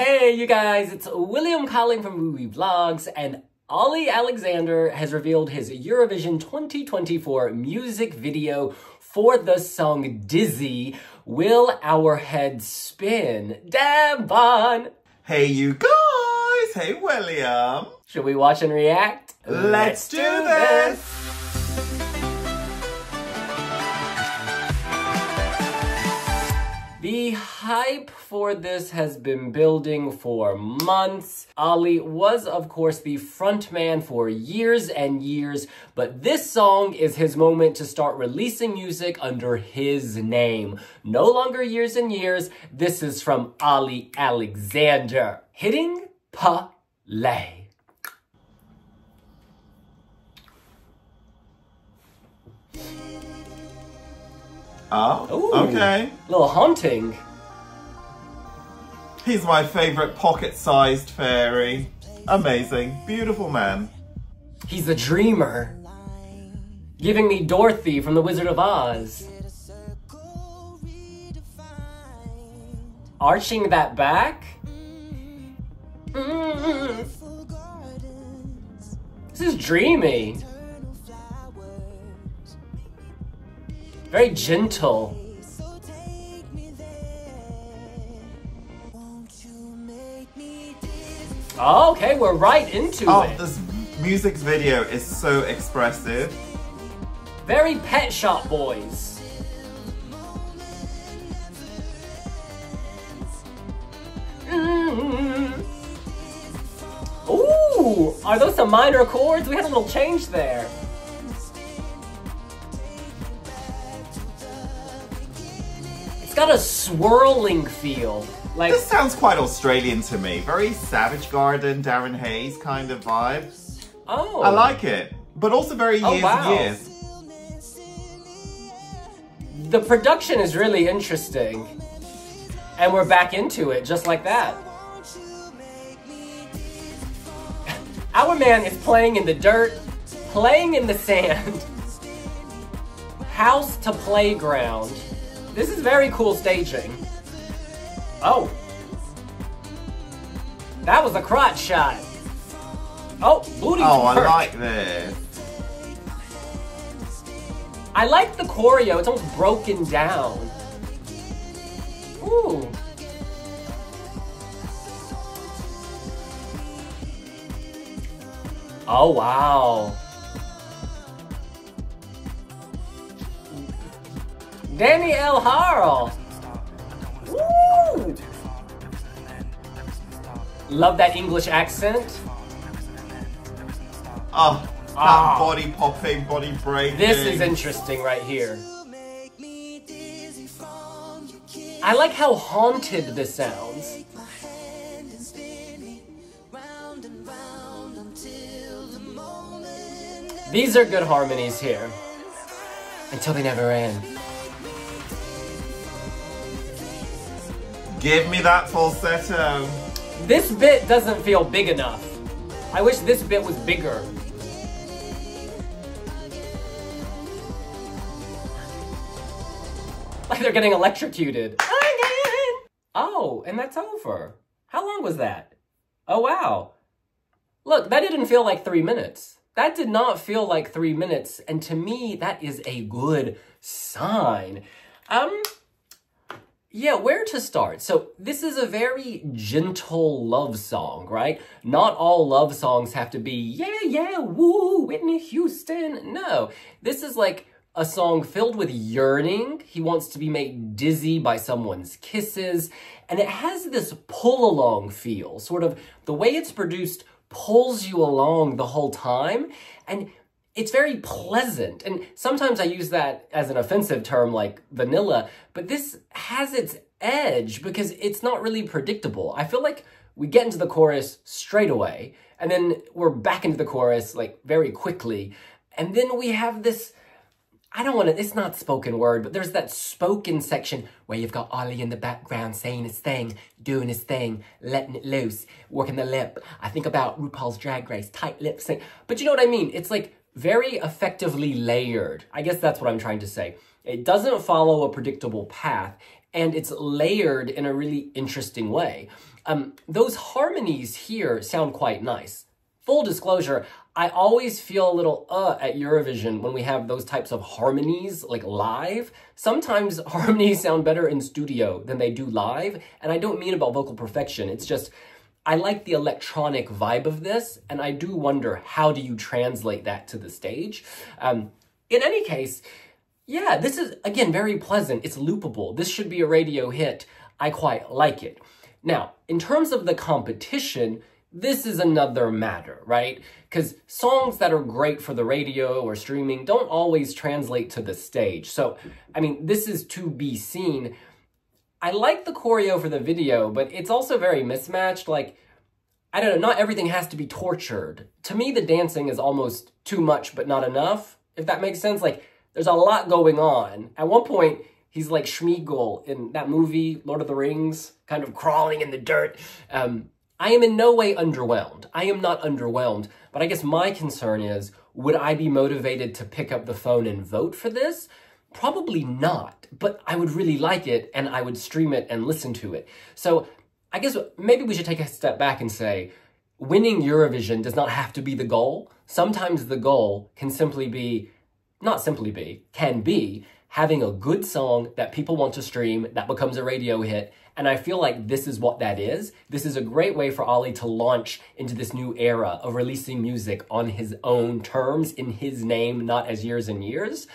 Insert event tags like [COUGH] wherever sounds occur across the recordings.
Hey, you guys, it's William calling from Wiwibloggs, and Olly Alexander has revealed his Eurovision 2024 music video for the song Dizzy. Will our heads spin? Damn fun! Hey, you guys! Hey, William! Should we watch and react? Let's, do this. The hype for this has been building for months. Olly was, of course, the frontman for years and years, but this song is his moment to start releasing music under his name. No longer years and years, this is from Olly Alexander. Hitting play. Oh, Ooh. okay. little haunting. He's my favourite pocket-sized fairy. Amazing. Beautiful man. He's a dreamer. Giving me Dorothy from The Wizard of Oz. Arching that back? Mm. This is dreamy. Very gentle. Oh, okay, we're right into Oh, it. this music video is so expressive. Very Pet Shop Boys. Mm. Ooh, are those some minor chords? We had a little change there. Got a swirling feel. Like, This sounds quite Australian to me. Very Savage Garden, Darren Hayes kind of vibes. oh. I like it. But also very Oh, years wow. and years. The production is really interesting. And we're back into it just like that. [LAUGHS] Our man is playing in the dirt, playing in the sand, [LAUGHS] house to playground. This is very cool staging. Oh. That was a crotch shot. Oh, booty Oh, I like this. I like the choreo. It's almost broken down. Ooh. Oh, wow. Danny L. Harle. Woo! Love that English accent. Oh, that Ah. body popping, body breaking. This is interesting right here. I like how haunted this sounds. These are good harmonies here. Until they never end. Give me that falsetto. This bit doesn't feel big enough. I wish this bit was bigger. Like [LAUGHS] they're getting electrocuted. Again! Oh, and that's over. How long was that? Oh, wow. Look, that didn't feel like three minutes. That did not feel like three minutes, and to me, that is a good sign. Um, yeah, where to start? So, this is a very gentle love song, right? Not all love songs have to be, yeah, yeah, woo, Whitney Houston. No, this is like a song filled with yearning. He wants to be made dizzy by someone's kisses. And it has this pull along feel, sort of the way it's produced pulls you along the whole time. And it's very pleasant. And sometimes I use that as an offensive term like vanilla, but this has its edge because it's not really predictable. I feel like we get into the chorus straight away, and then we're back into the chorus like very quickly. And then we have this I don't want to, it's not spoken word, but there's that spoken section where you've got Olly in the background saying his thing, doing his thing, letting it loose, working the lip. I think about RuPaul's Drag Race, tight lip sync. But you know what I mean? It's like very effectively layered. I guess that's what I'm trying to say. It doesn't follow a predictable path. and it's layered in a really interesting way. Um, those harmonies here sound quite nice. Full disclosure, I always feel a little uh at Eurovision when we have those types of harmonies like live. Sometimes [LAUGHS] harmonies sound better in studio than they do live, and I don't mean about vocal perfection. It's just I like the electronic vibe of this, and I do wonder how do you translate that to the stage. Um, in any case, yeah, this is again very pleasant. It's loopable. This should be a radio hit. I quite like it. Now, in terms of the competition, this is another matter, right? Because songs that are great for the radio or streaming don't always translate to the stage. So, I mean, this is to be seen. I like the choreo for the video, but it's also very mismatched. Like, I don't know, not everything has to be tortured. To me, the dancing is almost too much, but not enough, if that makes sense. Like, there's a lot going on. At one point, he's like Smeagol in that movie, Lord of the Rings, kind of crawling in the dirt. Um, I am in no way underwhelmed. I am not underwhelmed, but I guess my concern is, would I be motivated to pick up the phone and vote for this? Probably not, but I would really like it and I would stream it and listen to it. So I guess maybe we should take a step back and say, winning Eurovision does not have to be the goal. Sometimes the goal can simply be, not simply be, can be having a good song that people want to stream that becomes a radio hit. And I feel like this is what that is. This is a great way for Olly to launch into this new era of releasing music on his own terms, in his name, not as years and years.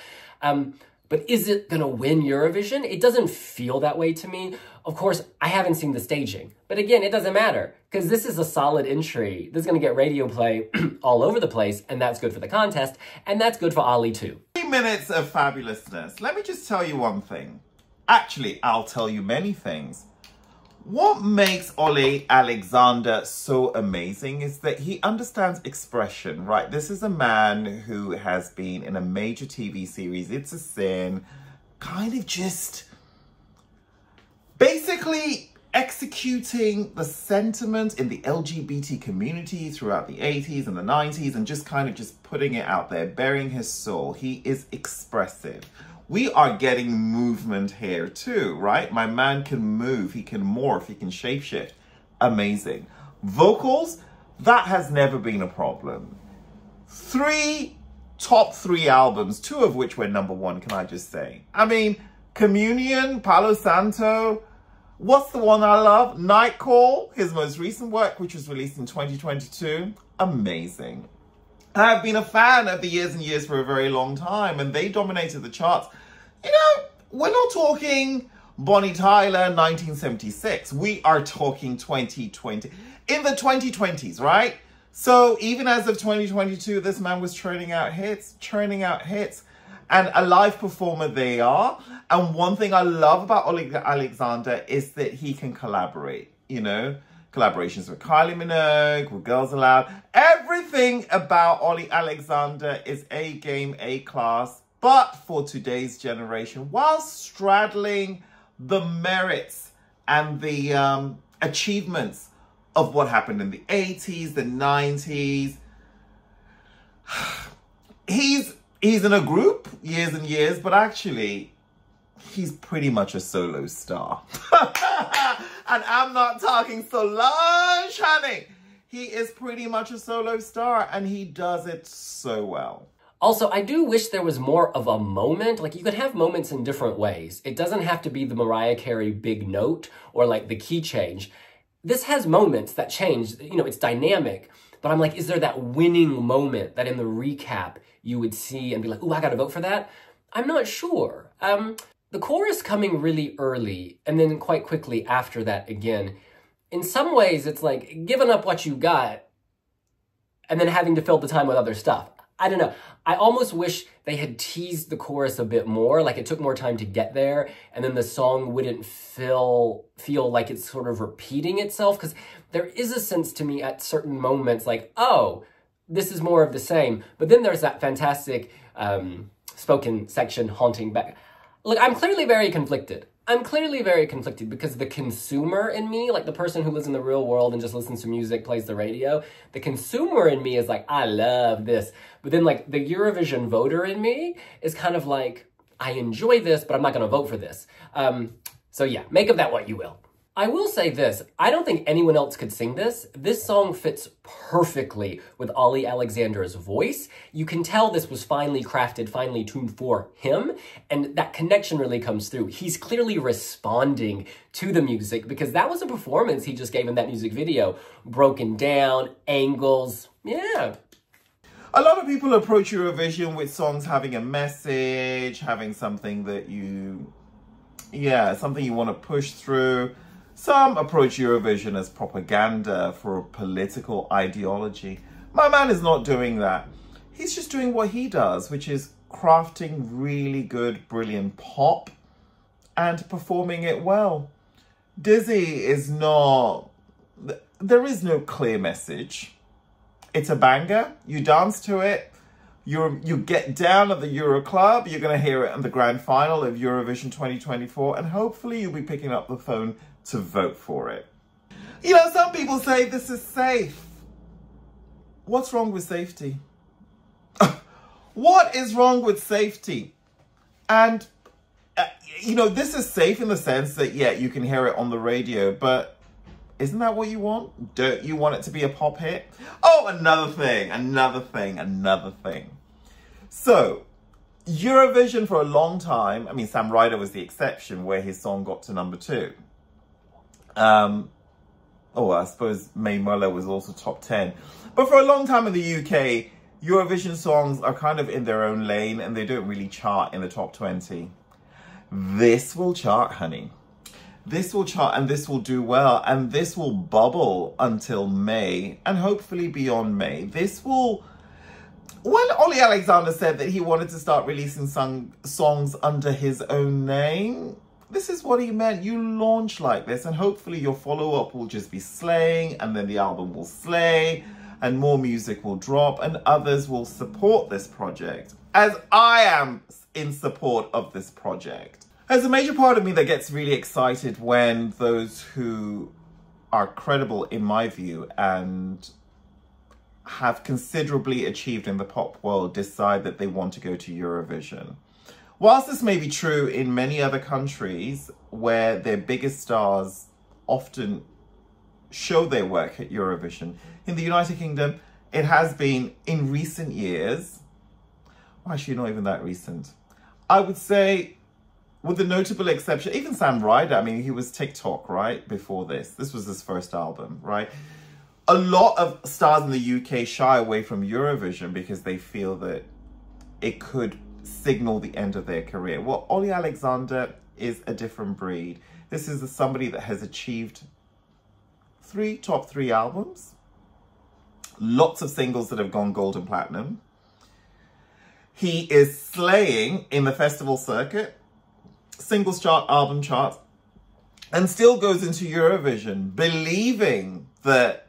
Um, but is it gonna win Eurovision? It doesn't feel that way to me. Of course, I haven't seen the staging, but again, it doesn't matter because this is a solid entry. This is gonna get radio play [CLEARS THROAT] all over the place, and that's good for the contest, and that's good for Olly too. Three minutes of fabulousness. Let me just tell you one thing. Actually, I'll tell you many things. What makes Olly Alexander so amazing is that he understands expression, right? This is a man who has been in a major TV series, It's a Sin, kind of just basically executing the sentiment in the LGBT community throughout the 80s and the 90s and just kind of just putting it out there, bearing his soul. He is expressive we are getting movement here too, right? My man can move, he can morph, he can shapeshift. Amazing. Vocals, that has never been a problem. Three top three albums, two of which were number one, can I just say? I mean, Communion, Palo Santo, what's the one I love? Night Call, his most recent work, which was released in 2022. Amazing. I've been a fan of the Years and Years for a very long time, and they dominated the charts. You know, we're not talking Bonnie Tyler 1976. We are talking 2020. In the 2020s, right? So even as of 2022, this man was churning out hits, churning out hits. And a live performer they are. And one thing I love about Olly Alexander is that he can collaborate, you know? Collaborations with Kylie Minogue, with Girls Aloud. Everything about Olly Alexander is A game, A class, but for today's generation, while straddling the merits and the um, achievements of what happened in the 80s, the 90s. [SIGHS] He's he's in a group years and years, but actually he's pretty much a solo star. [LAUGHS] and I'm not talking Solange, honey. He is pretty much a solo star and he does it so well. Also, I do wish there was more of a moment. Like, you could have moments in different ways. It doesn't have to be the Mariah Carey big note or like the key change. This has moments that change. You know, it's dynamic. But I'm like, is there that winning moment that in the recap you would see and be like, ooh, I gotta vote for that? I'm not sure. Um, the chorus coming really early and then quite quickly after that again. In some ways, it's like giving up what you got and then having to fill the time with other stuff. I don't know. I almost wish they had teased the chorus a bit more, like it took more time to get there, and then the song wouldn't feel feel like it's sort of repeating itself. Because there is a sense to me at certain moments, like, oh, this is more of the same. But then there's that fantastic um, spoken section haunting back. Look, I'm clearly very conflicted. I'm clearly very conflicted because the consumer in me, like the person who lives in the real world and just listens to music, plays the radio, the consumer in me is like, I love this. But then like the Eurovision voter in me is kind of like, I enjoy this, but I'm not gonna vote for this. Um, So yeah, make of that what you will. I will say this, I don't think anyone else could sing this. This song fits perfectly with Olly Alexander's voice. You can tell this was finely crafted, finely tuned for him, and that connection really comes through. He's clearly responding to the music because that was a performance he just gave in that music video. Broken down, angles, yeah. A lot of people approach Eurovision with songs having a message, having something that you, yeah, something you want to push through. Some approach Eurovision as propaganda for a political ideology. My man is not doing that. He's just doing what he does, which is crafting really good, brilliant pop and performing it well. Dizzy is not, there is no clear message. It's a banger. You dance to it. You you get down at the Euro Club. You're going to hear it in the grand final of Eurovision 2024. And hopefully you'll be picking up the phone to vote for it. You know, some people say this is safe. What's wrong with safety? [LAUGHS] what is wrong with safety? And, uh, you know, this is safe in the sense that, yeah, you can hear it on the radio, but isn't that what you want? Don't you want it to be a pop hit? Oh, another thing, another thing, another thing. So, Eurovision for a long time, I mean, Sam Ryder was the exception where his song got to number two. Um, oh, I suppose Mae Muller was also top 10. But for a long time in the UK, Eurovision songs are kind of in their own lane and they don't really chart in the top 20. This will chart, honey. This will chart and this will do well and this will bubble until May and hopefully beyond May. This will... When Olly Alexander said that he wanted to start releasing some songs under his own name, this is what he meant. You launch like this and hopefully your follow-up will just be slaying and then the album will slay and more music will drop and others will support this project as I am in support of this project. There's a major part of me that gets really excited when those who are credible in my view and have considerably achieved in the pop world decide that they want to go to Eurovision. Whilst this may be true in many other countries where their biggest stars often show their work at Eurovision, in the United Kingdom, it has been in recent years, actually not even that recent, I would say with the notable exception, even Sam Ryder, I mean, he was TikTok, right, before this. This was his first album, right? A lot of stars in the UK shy away from Eurovision because they feel that it could signal the end of their career. Well, Olly Alexander is a different breed. This is somebody that has achieved three top three albums, lots of singles that have gone gold and platinum. He is slaying in the festival circuit, singles chart, album chart, and still goes into Eurovision believing that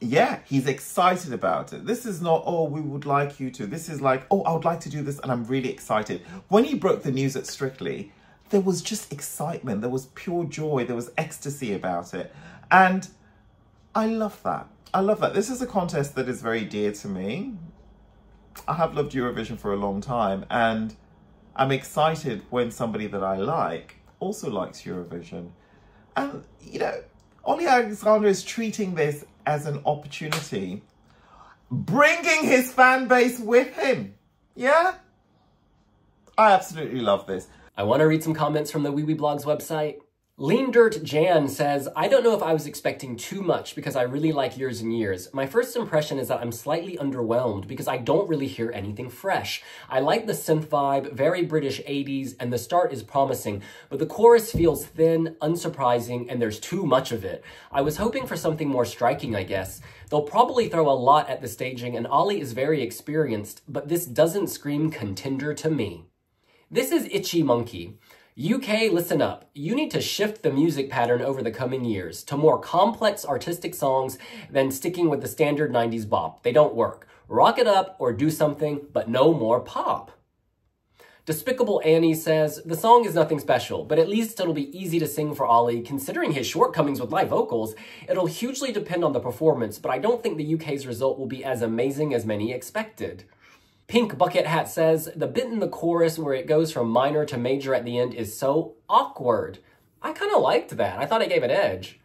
yeah, he's excited about it. This is not, oh, we would like you to. This is like, oh, I would like to do this and I'm really excited. When he broke the news at Strictly, there was just excitement. There was pure joy. There was ecstasy about it. And I love that. I love that. This is a contest that is very dear to me. I have loved Eurovision for a long time and I'm excited when somebody that I like also likes Eurovision. And, you know, Olly Alexander is treating this as an opportunity, bringing his fan base with him. Yeah? I absolutely love this. I want to read some comments from the Wiwibloggs website. Lean Dirt Jan says, I don't know if I was expecting too much because I really like Years and Years. My first impression is that I'm slightly underwhelmed because I don't really hear anything fresh. I like the synth vibe, very British 80s, and the start is promising, but the chorus feels thin, unsurprising, and there's too much of it. I was hoping for something more striking, I guess. They'll probably throw a lot at the staging, and Olly is very experienced, but this doesn't scream contender to me. This is Itchy Monkey. UK, listen up. You need to shift the music pattern over the coming years to more complex artistic songs than sticking with the standard 90s bop. They don't work. Rock it up or do something, but no more pop. Despicable Annie says, the song is nothing special, but at least it'll be easy to sing for Olly. Considering his shortcomings with live vocals, it'll hugely depend on the performance, but I don't think the UK's result will be as amazing as many expected. Pink Bucket Hat says, the bit in the chorus where it goes from minor to major at the end is so awkward. I kind of liked that. I thought it gave an edge.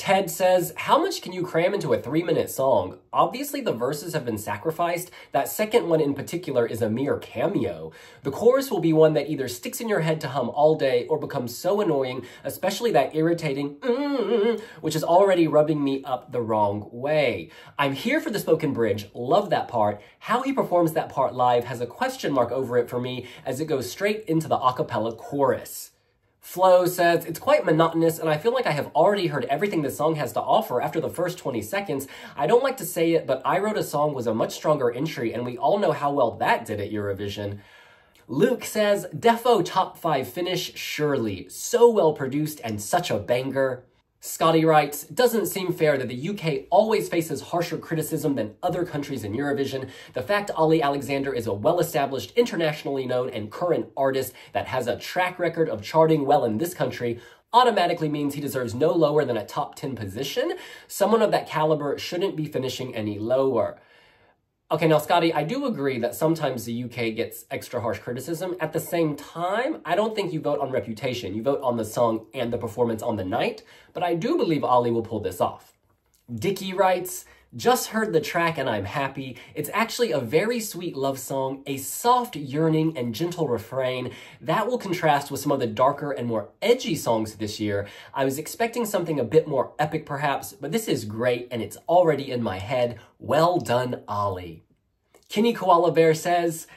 Ted says, How much can you cram into a three minute song? Obviously, the verses have been sacrificed. That second one in particular is a mere cameo. The chorus will be one that either sticks in your head to hum all day or becomes so annoying, especially that irritating, mm, which is already rubbing me up the wrong way. I'm here for the spoken bridge, love that part. How he performs that part live has a question mark over it for me as it goes straight into the a cappella chorus. Flo says, It's quite monotonous, and I feel like I have already heard everything the song has to offer after the first 20 seconds. I don't like to say it, but I Wrote a Song was a much stronger entry, and we all know how well that did at Eurovision. Luke says, Defo top 5 finish, surely. So well produced and such a banger. Scotty writes, doesn't seem fair that the UK always faces harsher criticism than other countries in Eurovision. The fact Olly Alexander is a well-established, internationally known and current artist that has a track record of charting well in this country automatically means he deserves no lower than a top 10 position. Someone of that caliber shouldn't be finishing any lower. Okay, now, Scotty, I do agree that sometimes the UK gets extra harsh criticism. At the same time, I don't think you vote on reputation. You vote on the song and the performance on the night, but I do believe Olly will pull this off. Dicky writes, just heard the track and I'm happy. It's actually a very sweet love song, a soft yearning and gentle refrain that will contrast with some of the darker and more edgy songs this year. I was expecting something a bit more epic perhaps, but this is great and it's already in my head. Well done, Olly. Kenny Koala Bear says,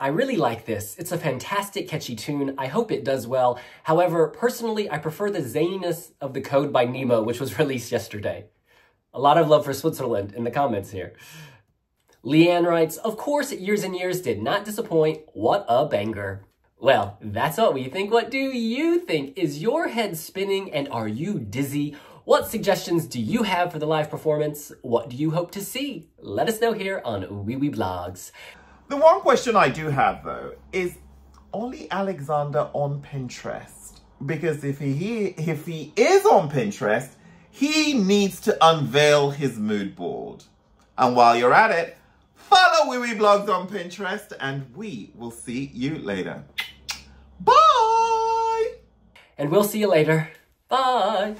I really like this. It's a fantastic, catchy tune. I hope it does well. However, personally, I prefer the zaniness of the code by Nemo, which was [LAUGHS] released yesterday. A lot of love for Switzerland in the comments here. Leanne writes, Of course, Years and Years did not disappoint. What a banger. Well, that's what we think. What do you think? Is your head spinning and are you dizzy? What suggestions do you have for the live performance? What do you hope to see? Let us know here on Wiwibloggs. The one question I do have though is Olly Alexander on Pinterest? Because if he if he is on Pinterest, he needs to unveil his mood board. And while you're at it, follow Wee Blogs on Pinterest and we will see you later. Bye! And we'll see you later. Bye!